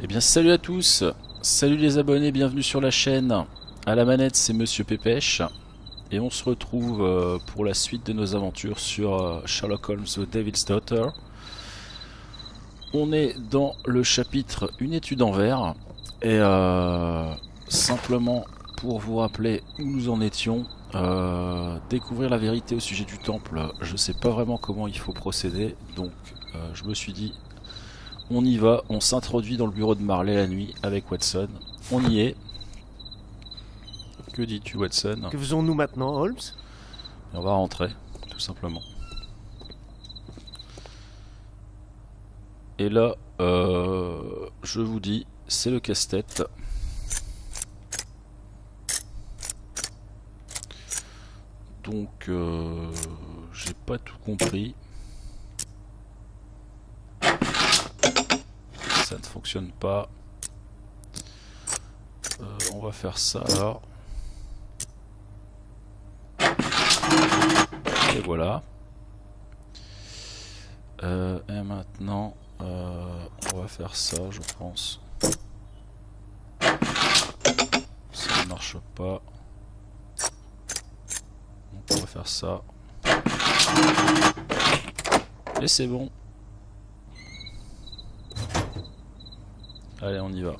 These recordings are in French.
Eh bien salut à tous, salut les abonnés, bienvenue sur la chaîne. À la manette c'est Monsieur Pépèche et on se retrouve euh, pour la suite de nos aventures sur euh, Sherlock Holmes The Devil's Daughter. On est dans le chapitre Une étude en verre et euh, simplement pour vous rappeler où nous en étions, découvrir la vérité au sujet du temple, je sais pas vraiment comment il faut procéder donc je me suis dit on y va, on s'introduit dans le bureau de Marley la nuit avec Watson. On y est. Que dis-tu Watson? Que faisons-nous maintenant, Holmes? On va rentrer, tout simplement. Et là, euh, je vous dis, c'est le casse-tête. Donc, euh, j'ai pas tout compris. Ça ne fonctionne pas. Euh, on va faire ça alors. Et voilà. Euh, et maintenant, euh, on va faire ça, je pense. Ça ne marche pas. On va faire ça. Et c'est bon. Allez, on y va.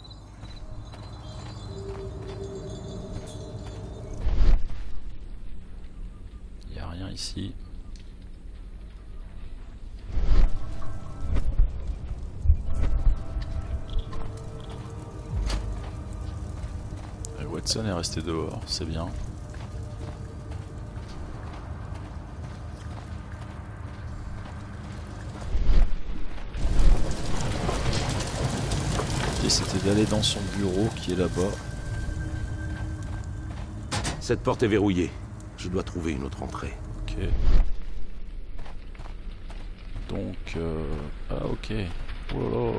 N'y a rien ici. Watson est resté dehors, c'est bien. C'était d'aller dans son bureau qui est là-bas. Cette porte est verrouillée. Je dois trouver une autre entrée. Ok. Donc... Euh... Ah ok. Oh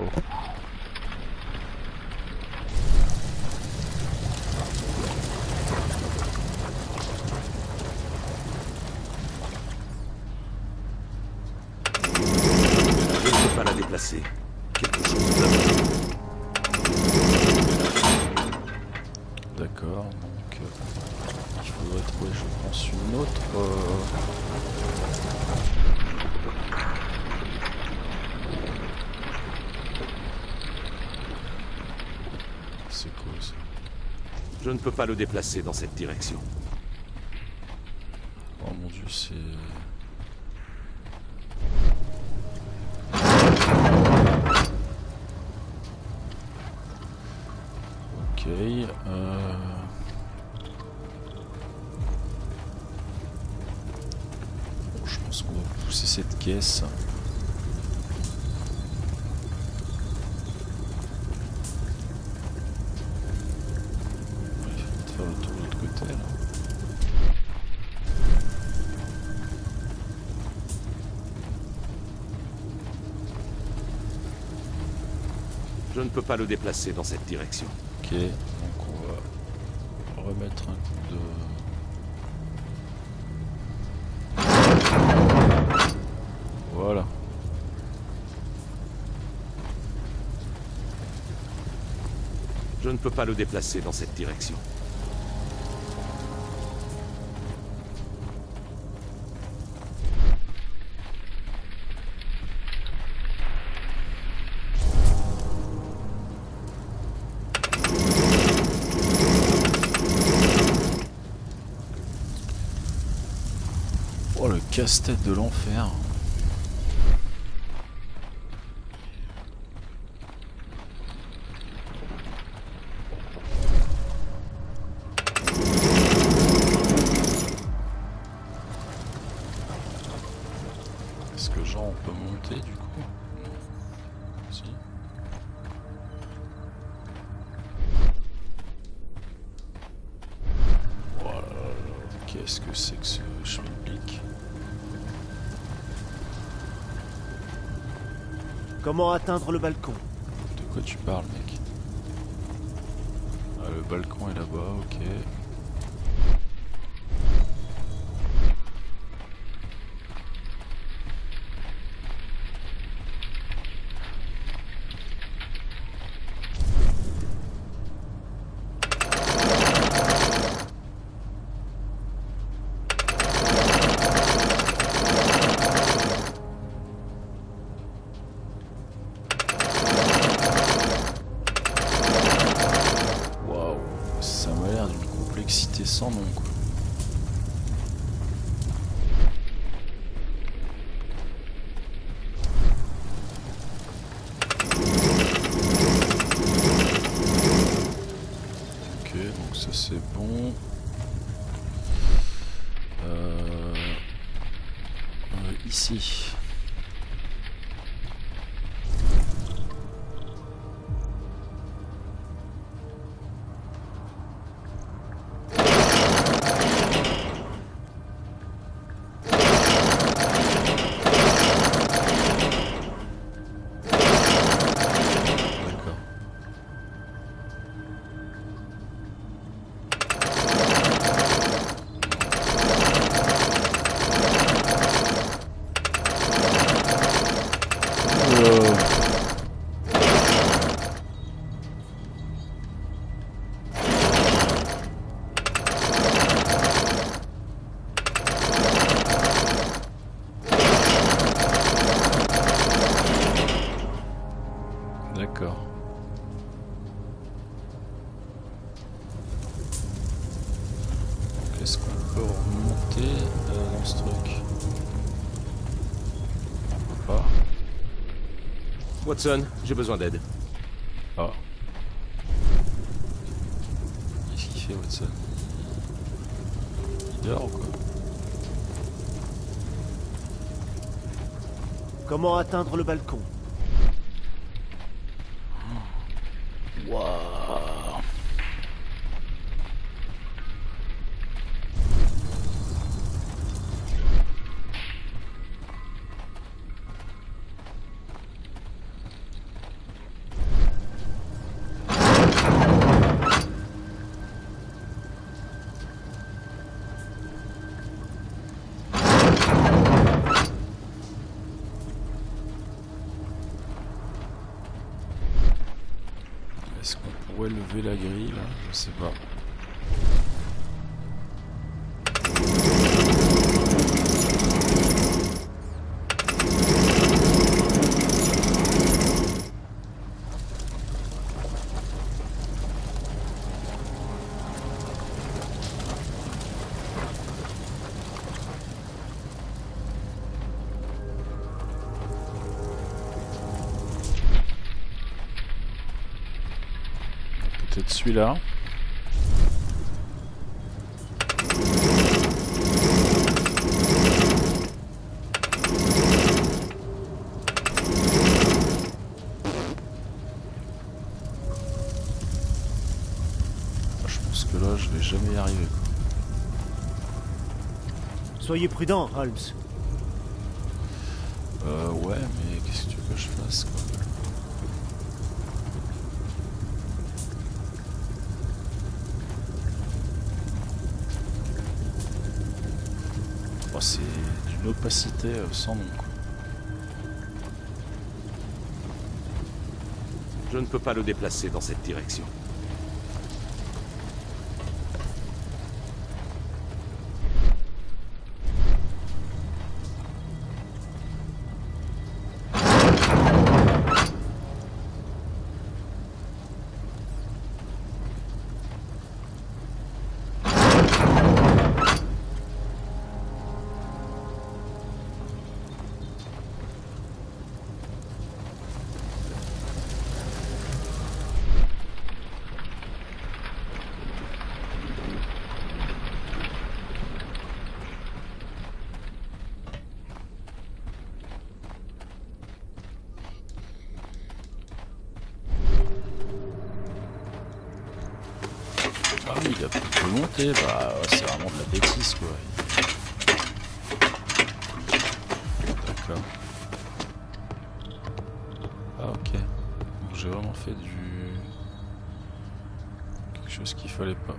ne peux pas la déplacer. Quelque chose une autre... Euh, c'est quoi ça Je ne peux pas le déplacer dans cette direction. Ne peux pas le déplacer dans cette direction. Ok, donc on va remettre un coup de... Je ne peux pas le déplacer dans cette direction. Casse-tête de l'enfer atteindre le balcon De quoi tu parles, mec ah, Le balcon est là-bas, ok. sans nom quoi. Ok, donc ça c'est bon. Euh, euh, ici. Watson, j'ai besoin d'aide. Ah. Qu'est-ce qu'il fait Watson? Il dort ou quoi? Comment atteindre le balcon? Lever la grille là Je sais pas. Celui-là. Je pense que là, je vais jamais y arriver. quoi. Soyez prudent, Holmes. Euh, ouais, mais qu'est-ce que tu veux que je fasse quoi Oh, c'est d'une euh, sans. Je ne peux pas le déplacer dans cette direction. Bah c'est vraiment de la bêtise quoi. D'accord. Ah ok. J'ai vraiment fait du... quelque chose qu'il fallait pas.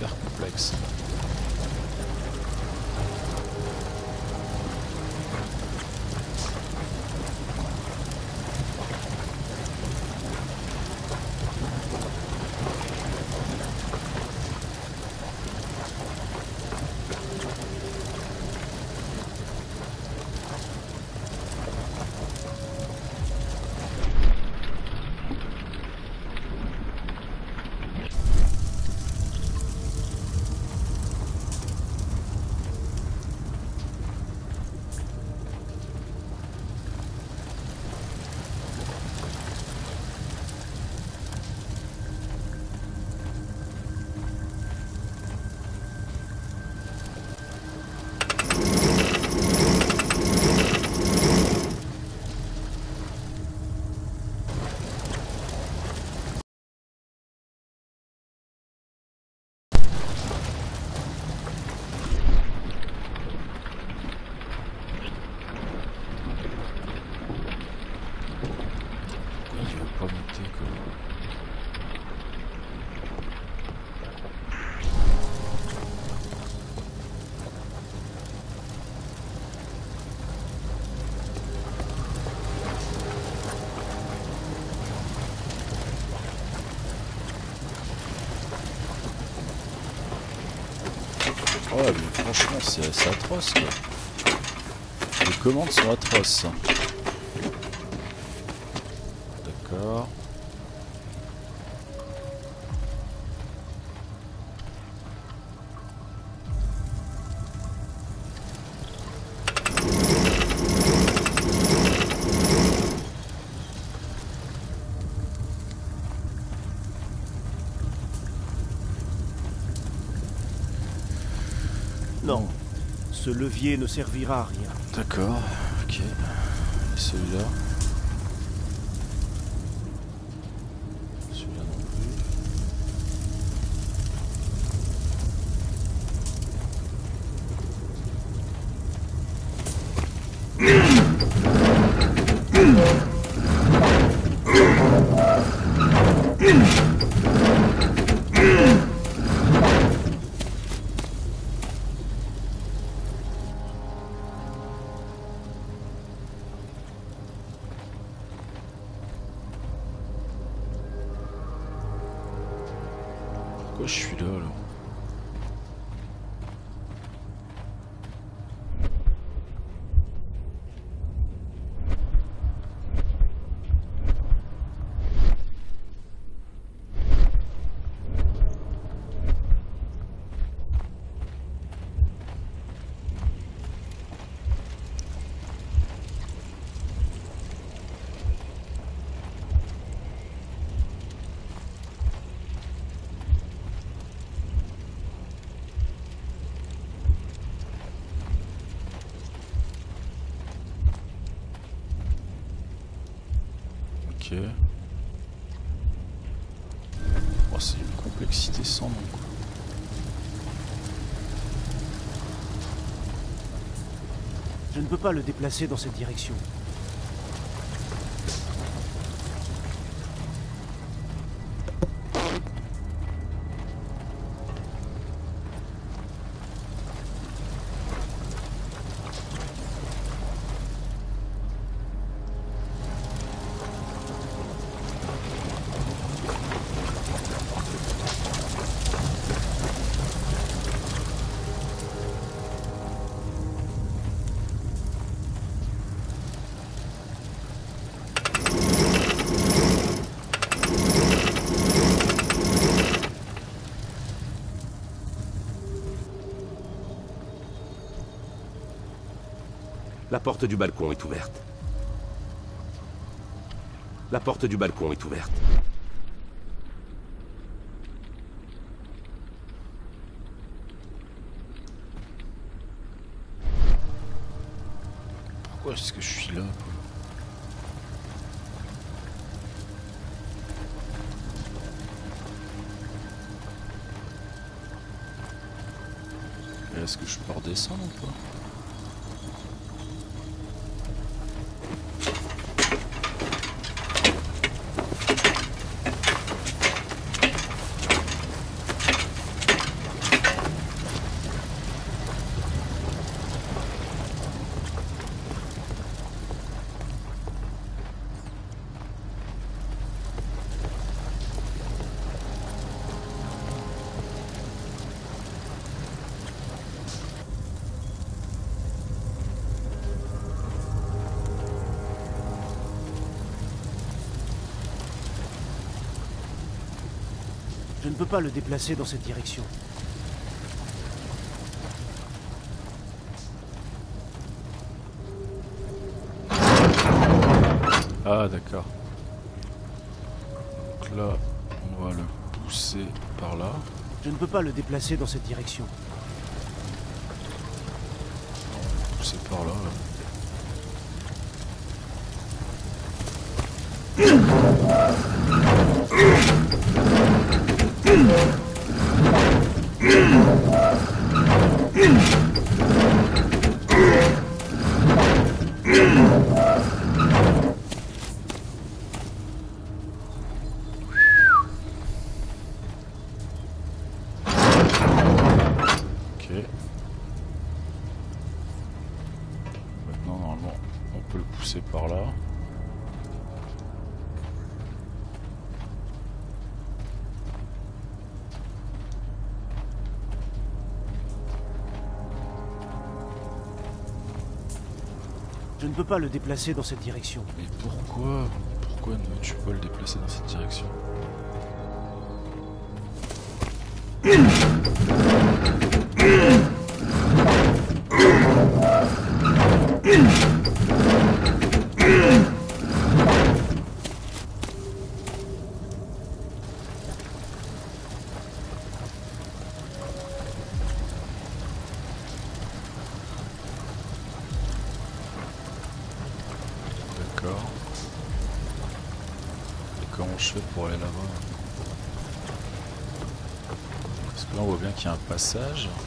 Hyper complexe. Franchement, c'est atroce, quoi. Les commandes sont atroces. Levier ne servira à rien. D'accord, ok. Celui-là Celui-là non plus. Pas le déplacer dans cette direction. Porte du balcon est ouverte. La porte du balcon est ouverte. Pourquoi est-ce que je suis là la est-ce que je peux redescendre ou pas? Peux pas le déplacer dans cette direction. Ah d'accord. Donc là, on va le pousser par là. Je ne peux pas le déplacer dans cette direction. Mm-hmm. Pas le déplacer dans cette direction. Mais pourquoi Pourquoi ne veux-tu pas le déplacer dans cette direction? Passage.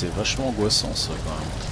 C'est vachement angoissant ça quand même.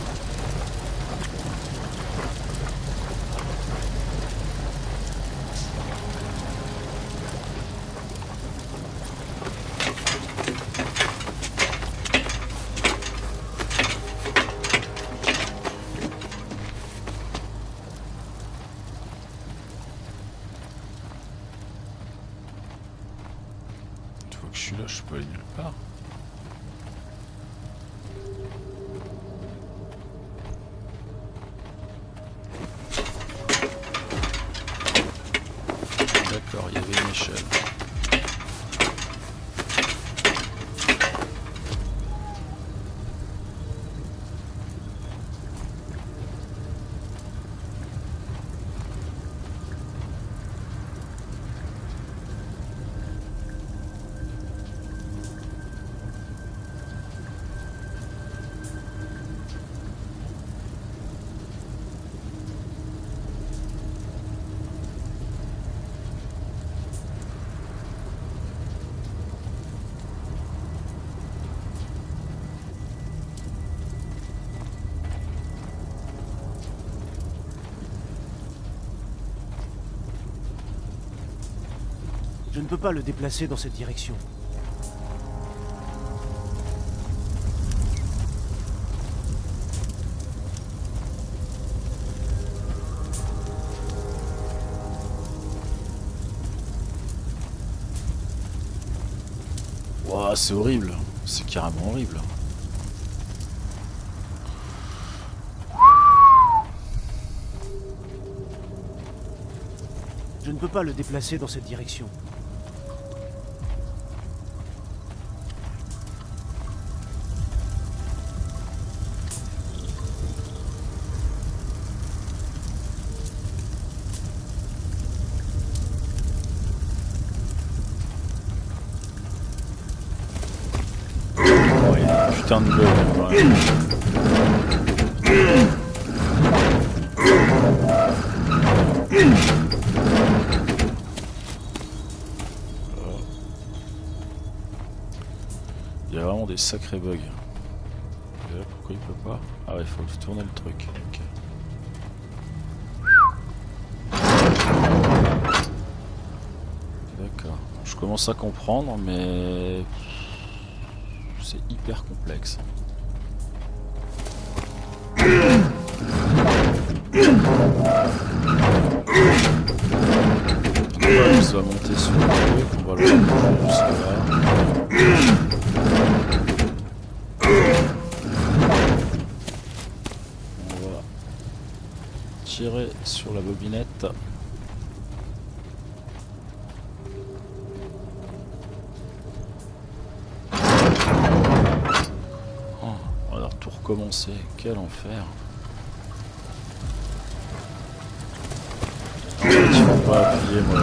Ne peux pas le déplacer dans cette direction. Ouah, c'est horrible. C'est carrément horrible. Je ne peux pas le déplacer dans cette direction. Il y a vraiment des sacrés bugs. Pourquoi il peut pas? Ah ouais, il faut tourner le truc. D'accord. Je commence à comprendre, mais c'est hyper complexe. Ça va monter sur le truc, on va le remonter jusque là. Quel enfer. Pas moi.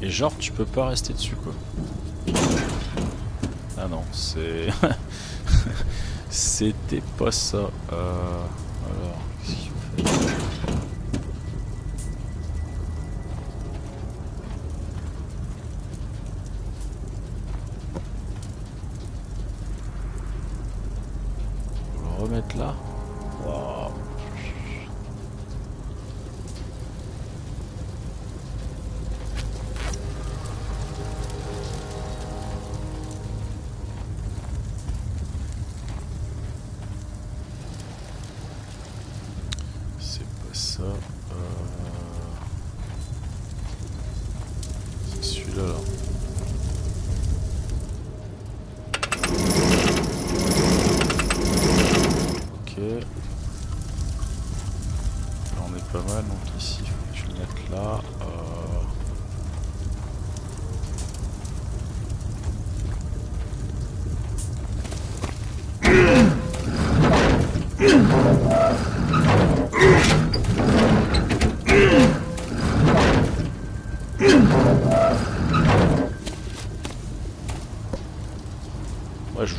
Et genre tu peux pas rester dessus quoi. Ah non, c'est... C'était pas ça. Euh... Alors,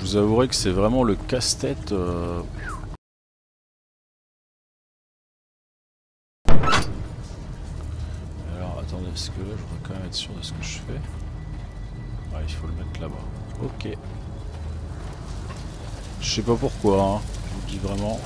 vous avouerai que c'est vraiment le casse-tête. euh, Alors attendez, parce que là je voudrais quand même être sûr de ce que je fais. Ouais, il faut le mettre là-bas. Ok. Je sais pas pourquoi, hein. je vous dis vraiment.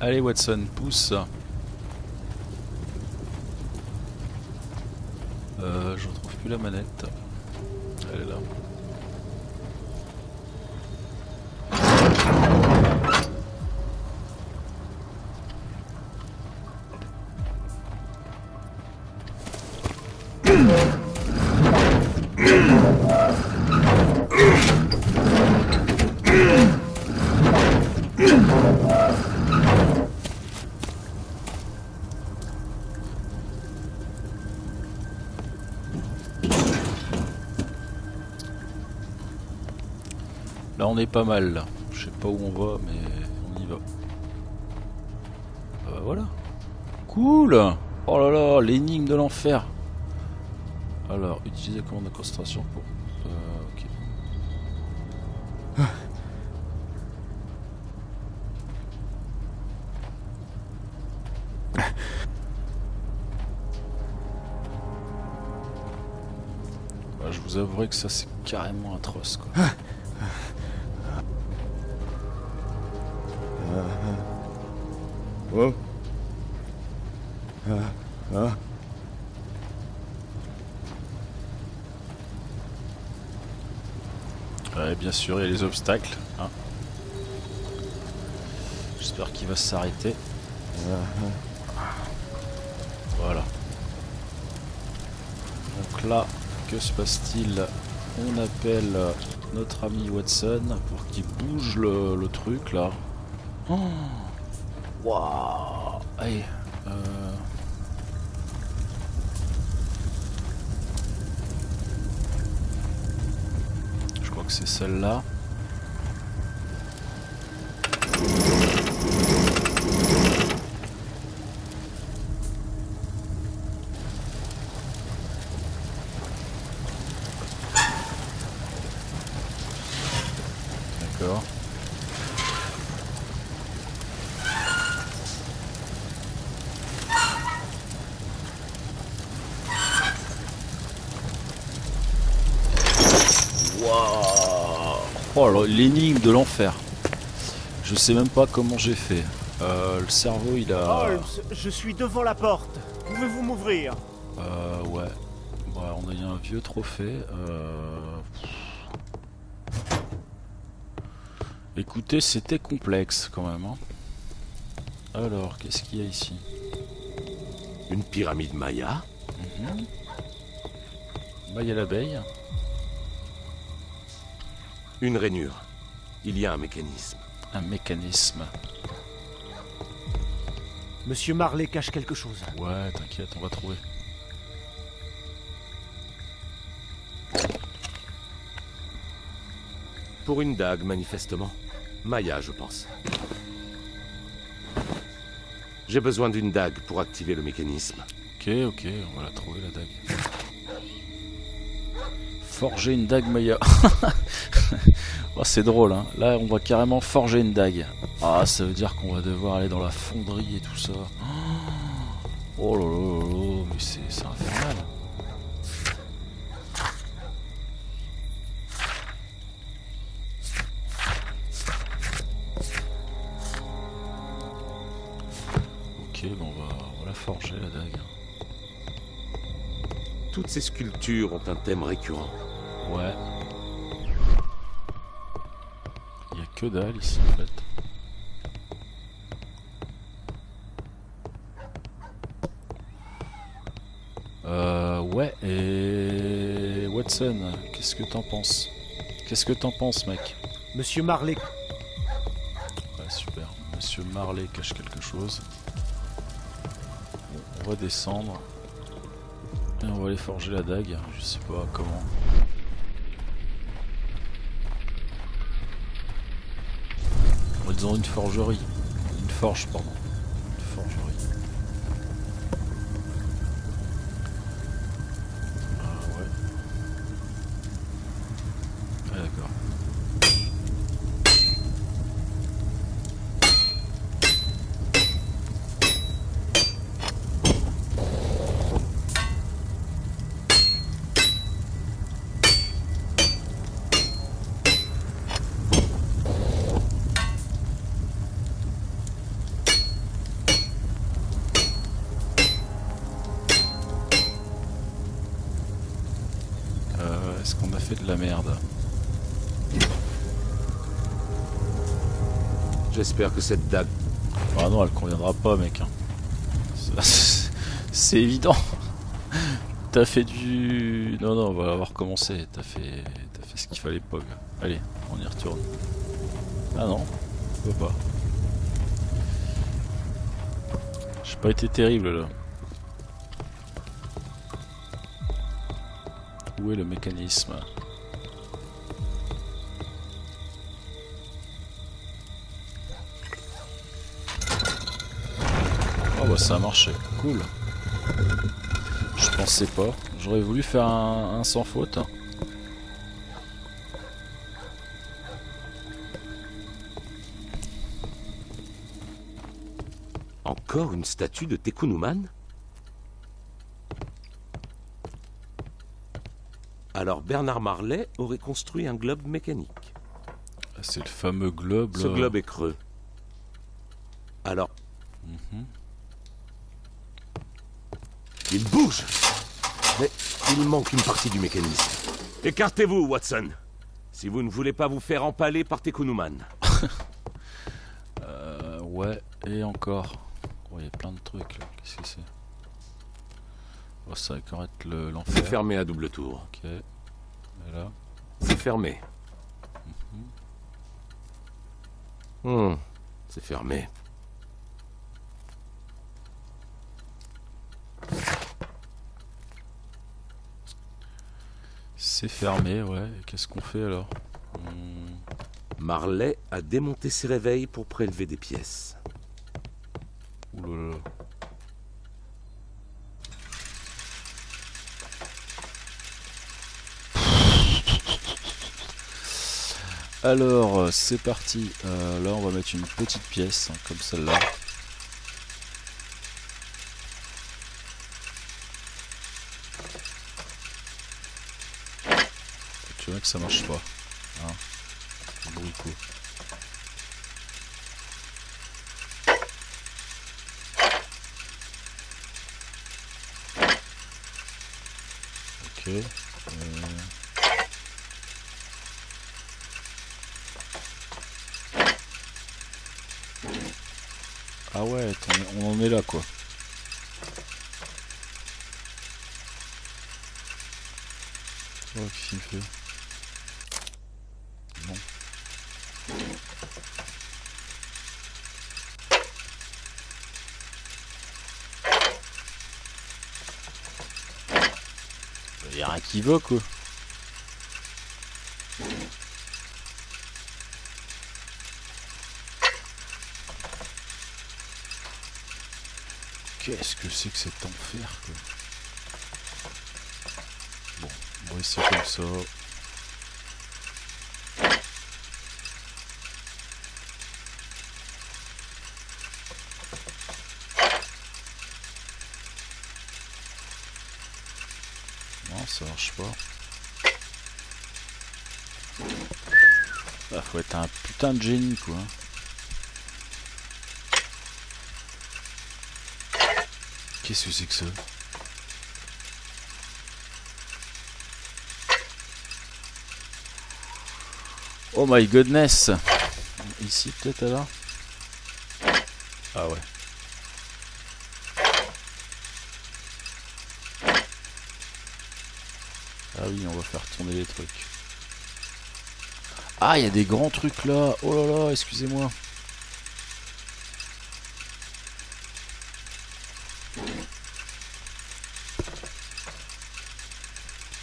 Allez Watson, pousse. Euh, je retrouve plus la manette. On est pas mal là. Je sais pas où on va mais on y va. Euh, voilà. Cool Oh là là, l'énigme de l'enfer. Alors, utiliser la commande de concentration pour... Euh, ok. Ouais, je vous avouerai que ça c'est carrément atroce quoi. Bien il y a les obstacles. hein. J'espère qu'il va s'arrêter. Voilà. Donc là, que se passe-t-il? On appelle notre ami Watson pour qu'il bouge le, truc là. Oh Allez, euh... Je crois que c'est celle-là. D'accord. Waouh L'énigme de l'enfer. Je sais même pas comment j'ai fait. Euh, le cerveau il a... Holmes, je suis devant la porte. Pouvez-vous m'ouvrir? Euh, ouais. Bah, on a eu un vieux trophée. Euh... Écoutez, c'était complexe quand même. hein. Alors, qu'est-ce qu'il y a ici? Une pyramide Maya? Il y a l'abeille. Une rainure. Il y a un mécanisme. Un mécanisme. Monsieur Marley cache quelque chose. Ouais, t'inquiète, on va trouver. Pour une dague, manifestement. Maya, je pense. J'ai besoin d'une dague pour activer le mécanisme. Ok, ok, on va la trouver la dague. Forger une dague Maya. oh, c'est drôle, hein. Là, on va carrément forger une dague. Ah, ça veut dire qu'on va devoir aller dans la fonderie et tout ça. Oh là là là là, mais c'est c'est infernal. Ok, bon, on va, on va la forger la dague. Toutes ces sculptures ont un thème récurrent. Ouais. Que dalle ici en fait. Euh, ouais, et Watson, qu'est-ce que t'en penses? Qu'est-ce que t'en penses, mec? Monsieur Marley, Ouais, super. Monsieur Marley cache quelque chose. Bon, on va descendre. Et on va aller forger la dague. Je sais pas comment. On va dans une forgerie. Une forge, pardon. J'espère que cette dague... Ah non, elle conviendra pas, mec. hein. C'est évident. T'as fait du... Non, non, on va avoir recommencé. T'as fait... T'as fait ce qu'il fallait pas. Allez, on y retourne. Ah non, on peut pas. J'ai pas été terrible là. Où est le mécanisme? Ça a marché, cool. Je pensais pas. J'aurais voulu faire un, un sans faute. Encore une statue de Tekunuman Alors Bernard Marley aurait construit un globe mécanique. C'est le fameux globe Ce là. globe est creux. Alors, Mhm. Il bouge Mais il manque une partie du mécanisme. Écartez-vous, Watson Si vous ne voulez pas vous faire empaler par Tekunuman. Euh, ouais, et encore. Oh, il y a plein de trucs là. Qu'est-ce que c'est? Oh, ça va encore être le- C'est l'enfer. fermé à double tour. Ok. Et là? C'est fermé. Hmm, C'est fermé. C'est fermé, ouais. Qu'est-ce qu'on fait alors Hmm, Marley a démonté ses réveils pour prélever des pièces. Ouh là là. Alors, euh, c'est parti. Euh, là, on va mettre une petite pièce, hein, comme celle-là. Vois que ça marche pas. Hein? Bourricot. Ok. euh, Ah ouais, attends, on en est là quoi. Oh, qu'est-ce qu'il fait Bon. Y a rien qui va quoi. Qu'est-ce que c'est que cet enfer quoi? Bon, on va essayer comme ça. Non, ça marche pas. Ah, faut être un putain de génie quoi. Qu'est-ce que c'est que ça? Oh my goodness Ici peut-être alors? Ah ouais. Ah oui, on va faire tourner les trucs. Ah, il y a des grands trucs là. Oh là là, excusez-moi.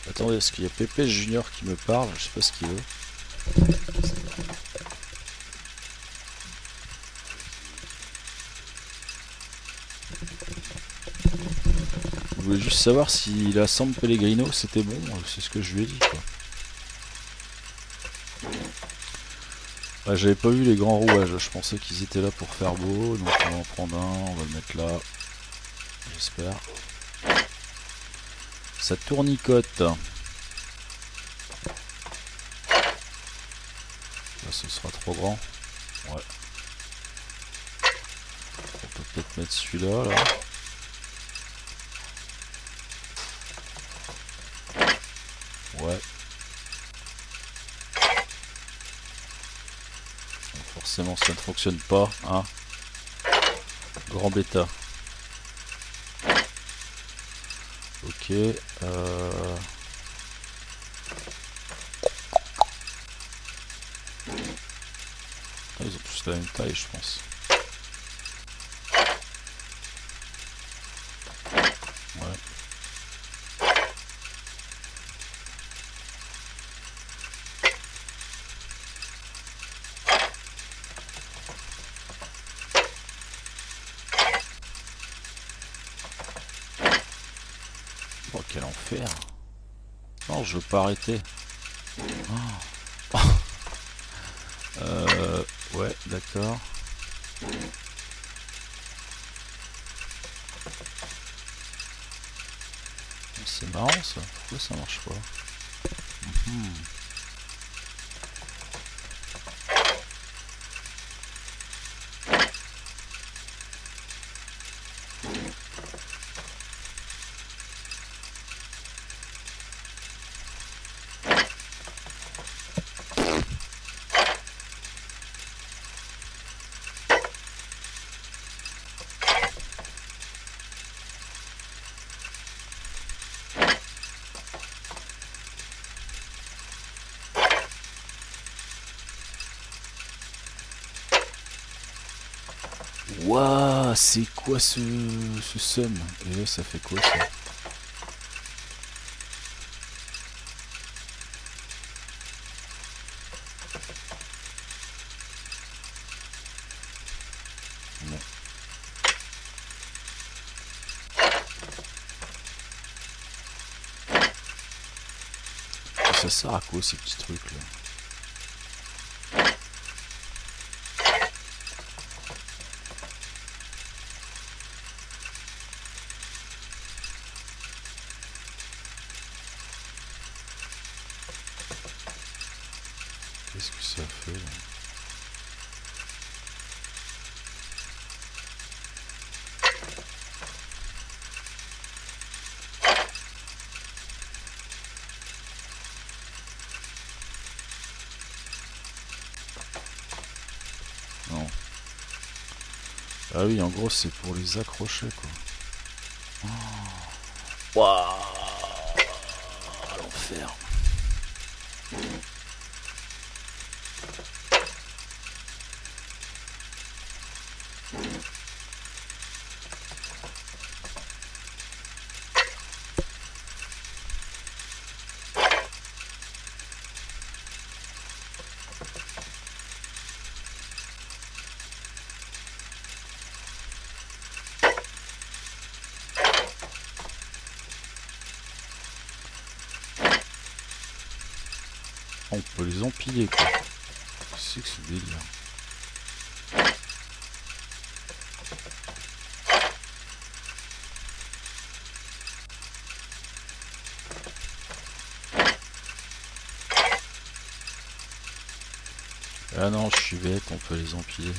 Attendez, est-ce qu'il y a Pépé Junior qui me parle? Je sais pas ce qu'il veut. Juste savoir si la San Pellegrino c'était bon, c'est ce que je lui ai dit quoi. Ouais, J'avais pas vu les grands rouages, je pensais qu'ils étaient là pour faire beau, donc on va en prendre un, on va le mettre là. J'espère. Ça tournicote. Là ce sera trop grand. Ouais. On peut peut-être mettre celui-là là. Donc forcément ça ne fonctionne pas, hein. Grand bêta. Ok. Euh... Ah, Ils ont tous la même taille, je pense. Ouais. Oh, quel enfer. Pas arrêter. Oh. Euh, ouais, d'accord. C'est marrant ça. Pourquoi ça marche pas? Mhm. C'est quoi ce, ce sum Et là, ça fait quoi ça? Ça sert à quoi ces petits trucs là Qu'est-ce que ça fait là Non. Ah oui, en gros, c'est pour les accrocher, quoi. Oh. Waouh L'enfer. On quoi. C'est que ce délire. Ah non, je suis bête, on peut les empiler.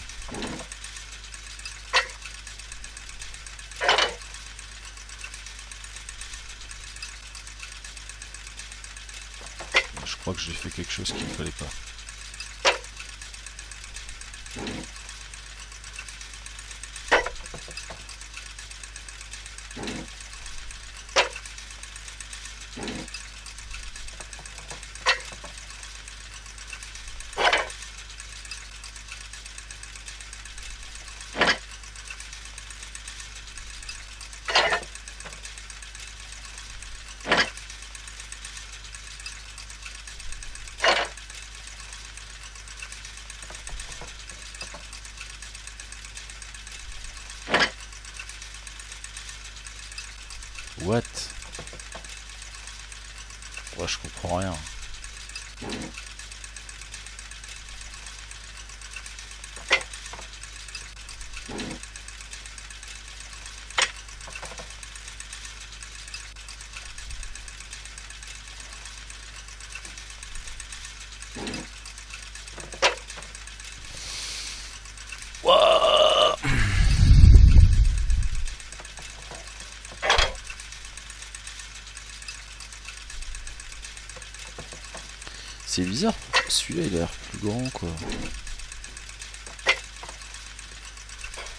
Je crois j'ai fait quelque chose qu'il ne fallait pas. What? Ouais, je comprends rien. C'est bizarre, celui-là il a l'air plus grand quoi.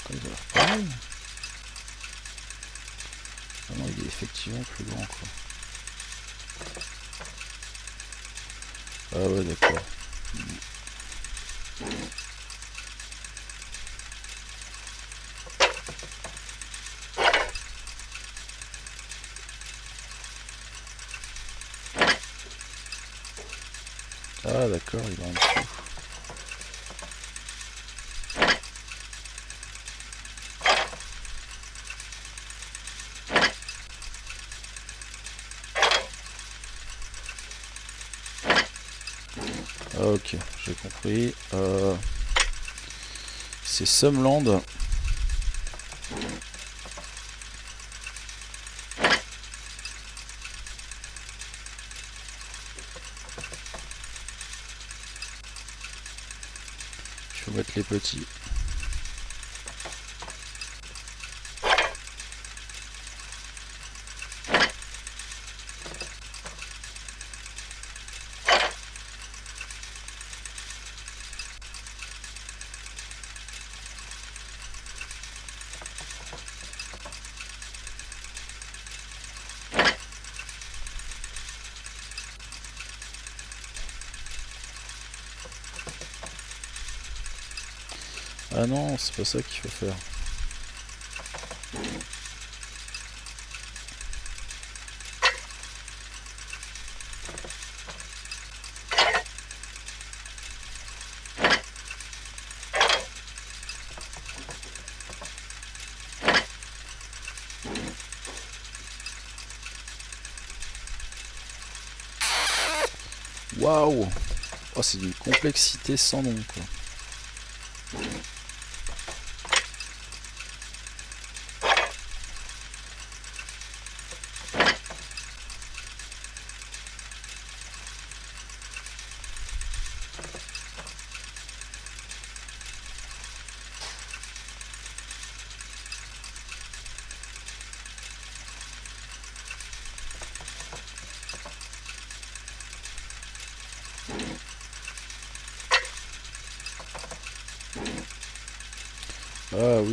Il a l'air pareil. Ah non, il est effectivement plus grand quoi. Ah ouais, d'accord. Ah d'accord, il est en dessous. Ok, compris. Euh, C'est Sumland. Il faut mettre les petits. Ah non, c'est pas ça qu'il faut faire. Waouh Oh c'est une complexité sans nom quoi.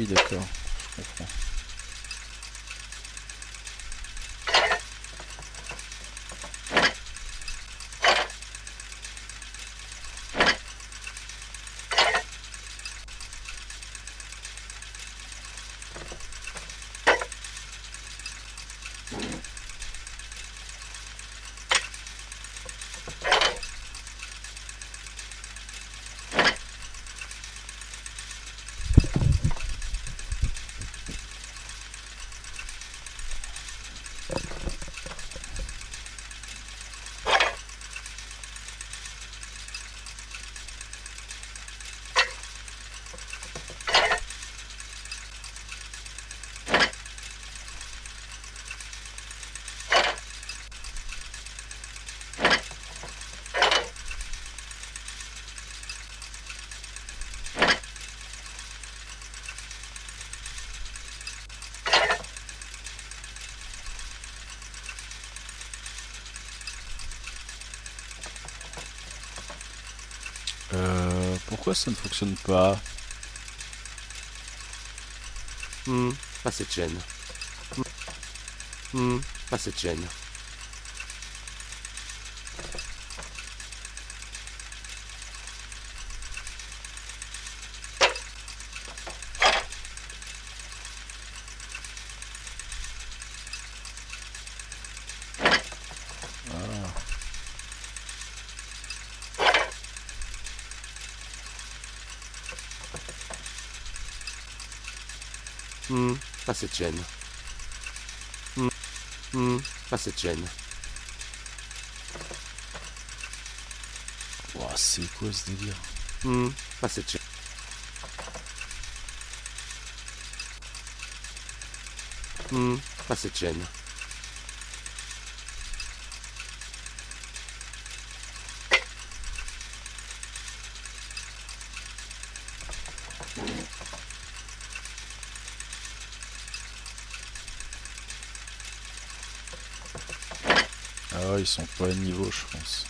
Ah oui, d'accord, je comprends. Euh, ça ne fonctionne pas Hmm, pas cette chaîne. Hmm, pas cette chaîne. Hmm, pas cette chaîne. Hmm, hmm, pas cette chaîne. Ouah, C'est quoi ce délire? Hmm, pas cette chaîne. Hmm, pas cette chaîne. Ah ils sont pas à niveau, je pense.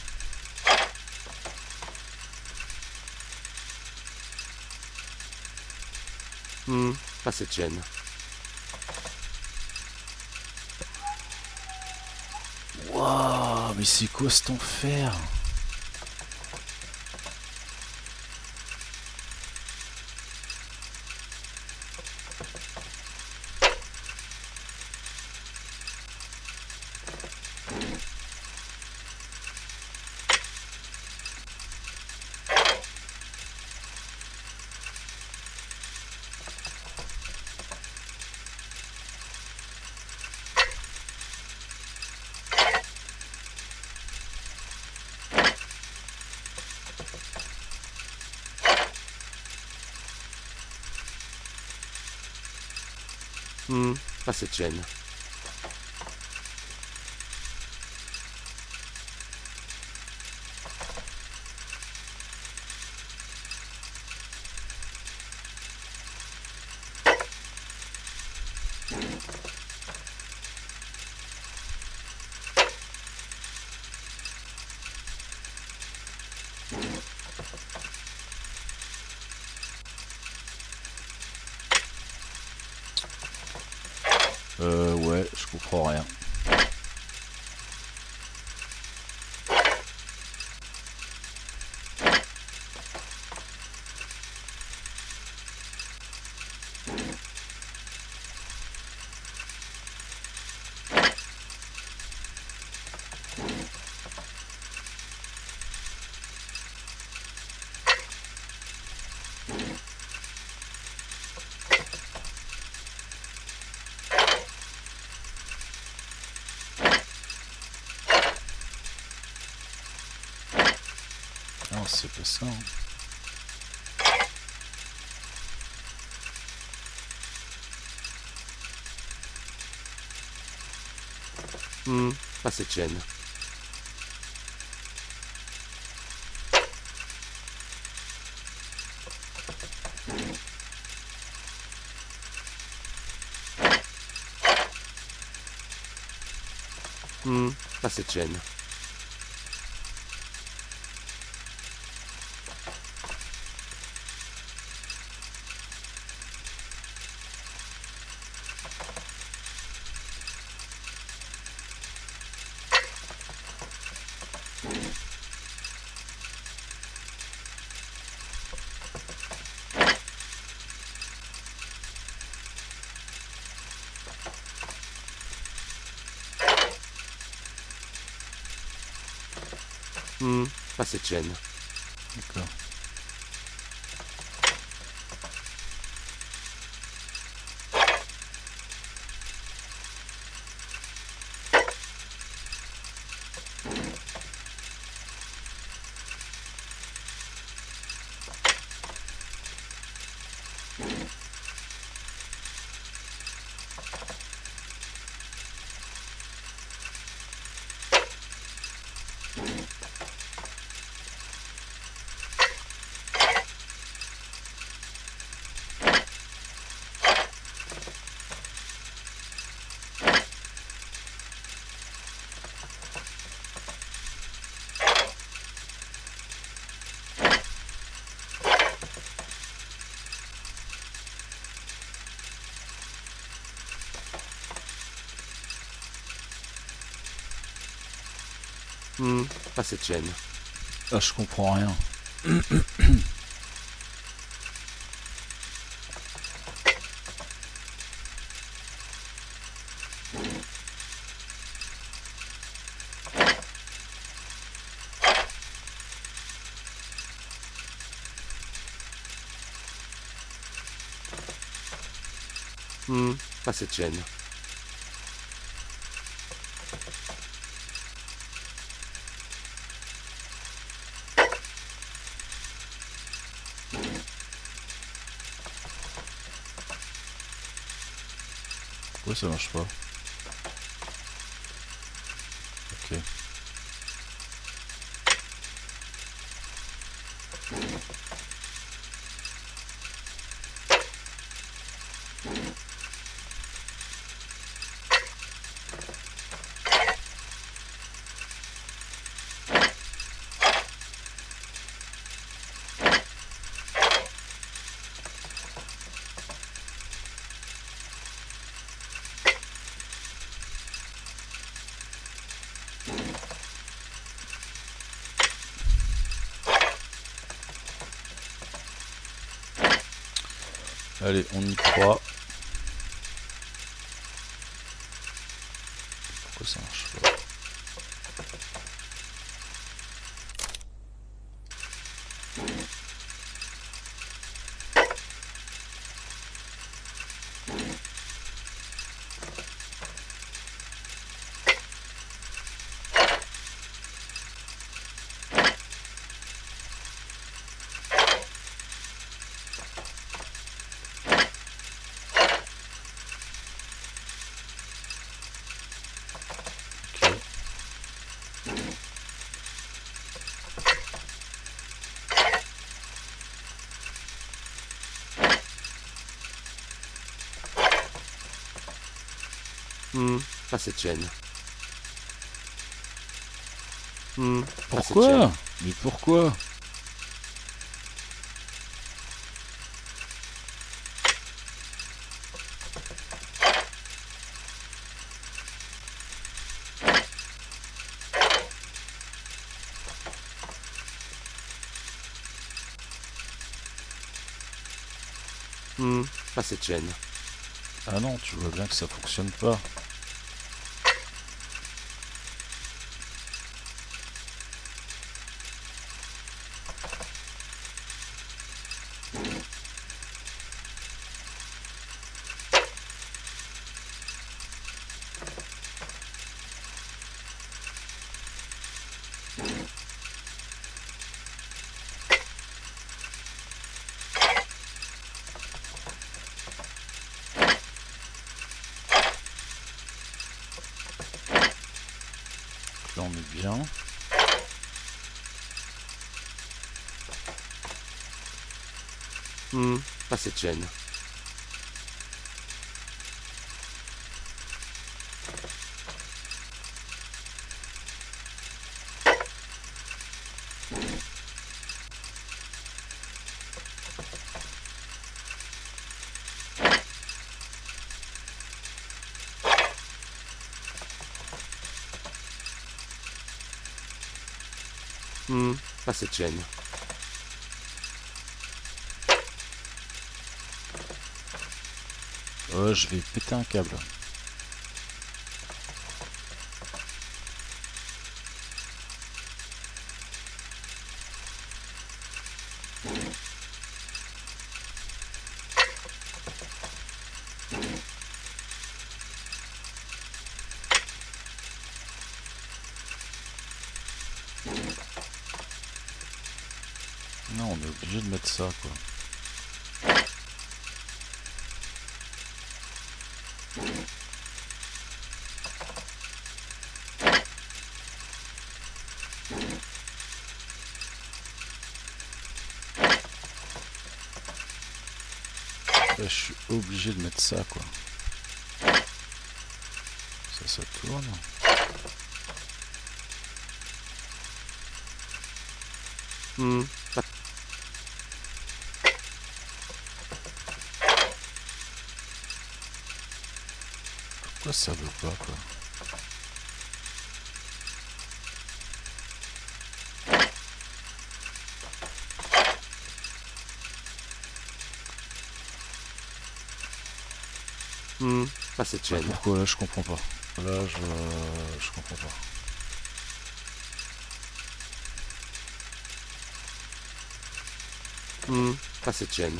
Hmm, pas cette chaîne. Waouh, mais c'est quoi cet enfer Hmm, pas cette chaîne. C'est pas ça. hein. Hmm, pas cette chaîne. Hmm, pas cette chaîne. Hmm, pas cette chaîne. D'accord. Hmm, pas cette chaîne. Ah, je comprends rien. Hmm, pas cette chaîne. Ça marche pas Ok. Allez, on y croit. Pourquoi ça marche pas? Hmm, pas cette chaîne. Hmm, pas cette chaîne. Pourquoi Mais pourquoi? Hmm, pas cette chaîne. Ah non, tu vois bien que ça fonctionne pas. Hmm, pas cette chaîne. Hmm, pas cette chaîne. Je vais péter un câble. Non, on est obligé de mettre ça, quoi. Là, je suis obligé de mettre ça, quoi. Ça, ça tourne. Hmm, Pourquoi ça veut pas, quoi? Hmm, pas cette chaîne. Pourquoi là, je comprends pas. Là, je, je comprends pas. Hmm, pas cette chaîne.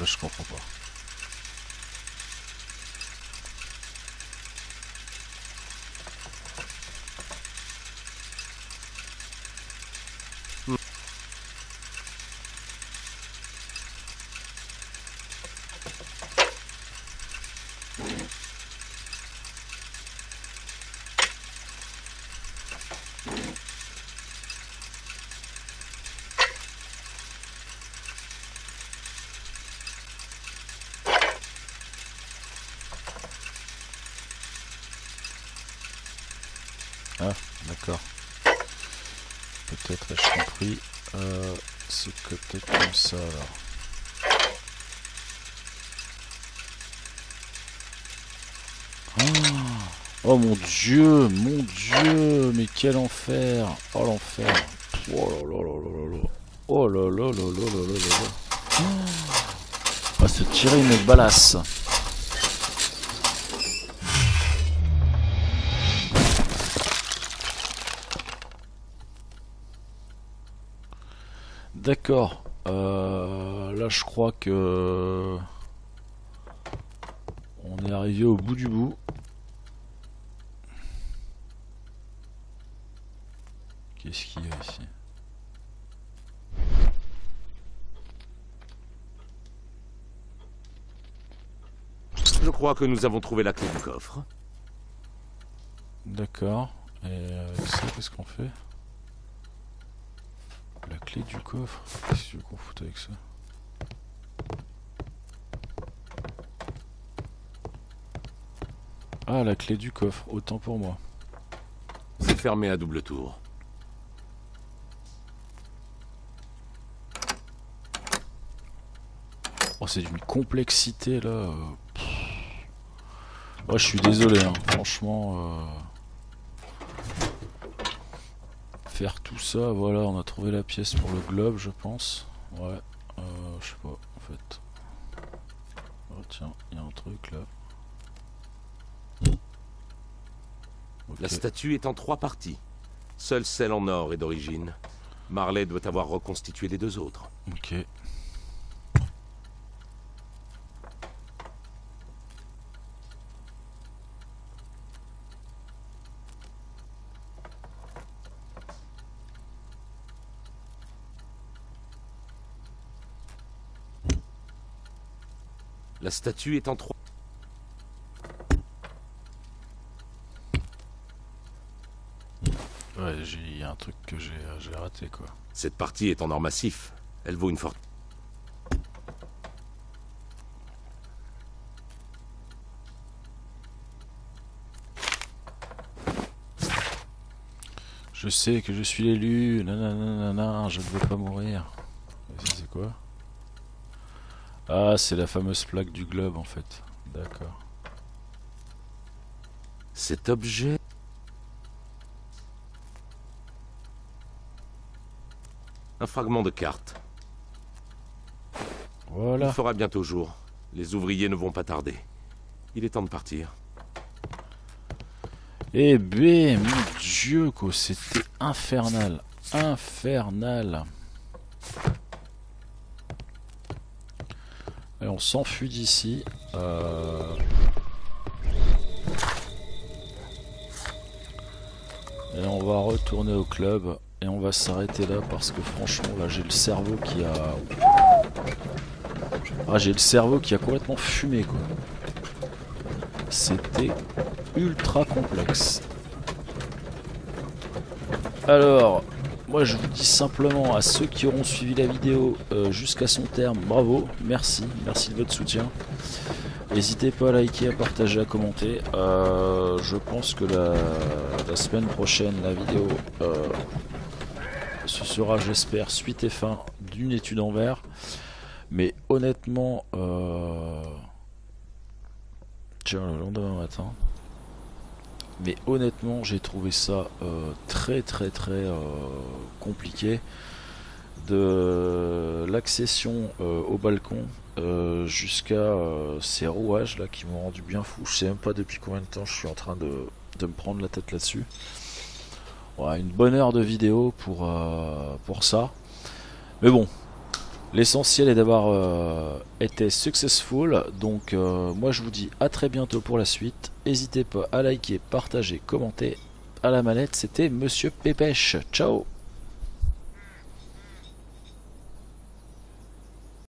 Là, je comprends pas. dieu, mon dieu, mais quel enfer Oh l'enfer Oh là là là là là Oh là là là là là là là On va se tirer une balasse D'accord. Euh, là, je crois que... On est arrivé au bout du bout. Que nous avons trouvé la clé du coffre. D'accord. Et avec ça, qu'est-ce qu'on fait? La clé du coffre? Qu'est-ce que qu'on foute avec ça? Ah, la clé du coffre, autant pour moi. C'est fermé à double tour. Oh, c'est d'une complexité là. Ouais, je suis désolé, hein, franchement. euh, Faire tout ça, voilà, on a trouvé la pièce pour le globe, je pense. Ouais, euh, je sais pas, en fait. Oh, tiens, il y a un truc là. La statue est en trois parties. Seule celle en or est d'origine. Marley doit avoir reconstitué les deux autres. Ok. Statue est en trois. Ouais, il y a un truc que j'ai raté, quoi. Cette partie est en or massif. Elle vaut une fortune. Je sais que je suis l'élu, nanana, je ne veux pas mourir. c'est quoi? Ah, c'est la fameuse plaque du globe en fait. D'accord. Cet objet... Un fragment de carte. Voilà. Il fera bientôt jour. Les ouvriers ne vont pas tarder. Il est temps de partir. Eh ben, mon dieu, quoi, c'était infernal. Infernal. Et on s'enfuit d'ici. Euh... Et on va retourner au club. Et on va s'arrêter là parce que franchement, là, j'ai le cerveau qui a... Ah, j'ai le cerveau qui a complètement fumé, quoi. C'était ultra complexe. Alors, moi je vous dis simplement à ceux qui auront suivi la vidéo euh, jusqu'à son terme, bravo, merci, merci de votre soutien. N'hésitez pas à liker, à partager, à commenter. Euh, je pense que la, semaine prochaine, la vidéo, euh, ce sera, j'espère, suite et fin d'une étude en verre. Mais honnêtement, tiens, le lendemain matin, mais honnêtement j'ai trouvé ça euh, très très très euh, compliqué de l'accession euh, au balcon jusqu'à ces rouages là qui m'ont rendu bien fou je sais même pas depuis combien de temps je suis en train de, me prendre la tête là dessus voilà, une bonne heure de vidéo pour, pour ça mais bon L'essentiel est d'avoir été successful. Donc moi je vous dis à très bientôt pour la suite. N'hésitez pas à liker, partager, commenter. À la manette, c'était Monsieur Pépèche. Ciao